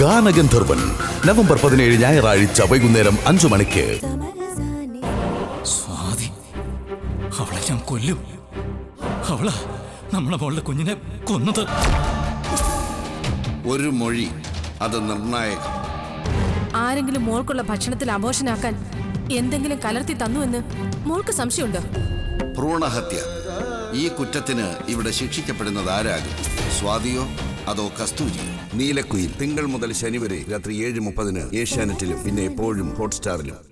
ഗാനഗന്ധർവൻ. November പതിനേഴ് ഞായറാഴ്ച വൈകുന്നേരം അഞ്ചു മണിക്ക്. സ്വാതി അവളെ ഞാൻ കൊല്ലും. അവളാ നമ്മളെ മോളുടെ കുഞ്ഞിനെ കൊന്നത്. ഒരു മൊഴി അത് നിർണായകം. ആരെങ്കിലും മോൾക്കുള്ള ഭക്ഷണത്തിൽ അമോഷനാക്കാൻ എന്തെങ്കിലും കലർത്തി തന്നുവെന്ന് മോൾക്ക് സംശയമുണ്ടോ? ഭ്രൂണഹത്യ. ഈ കുറ്റത്തിന് ഇവിടെ ശിക്ഷിക്കപ്പെടുന്നത് ആരാകും? സ്വാതിയോ? അതോ കസ്തൂരി? നീലക്കുയിൽ തിങ്കൾ മുതൽ ശനി വരെ രാത്രി ഏഴ് മുപ്പതിന് ഏഷ്യാനെറ്റിലും പിന്നെ എപ്പോഴും ഹോട്ട്സ്റ്റാറിലും.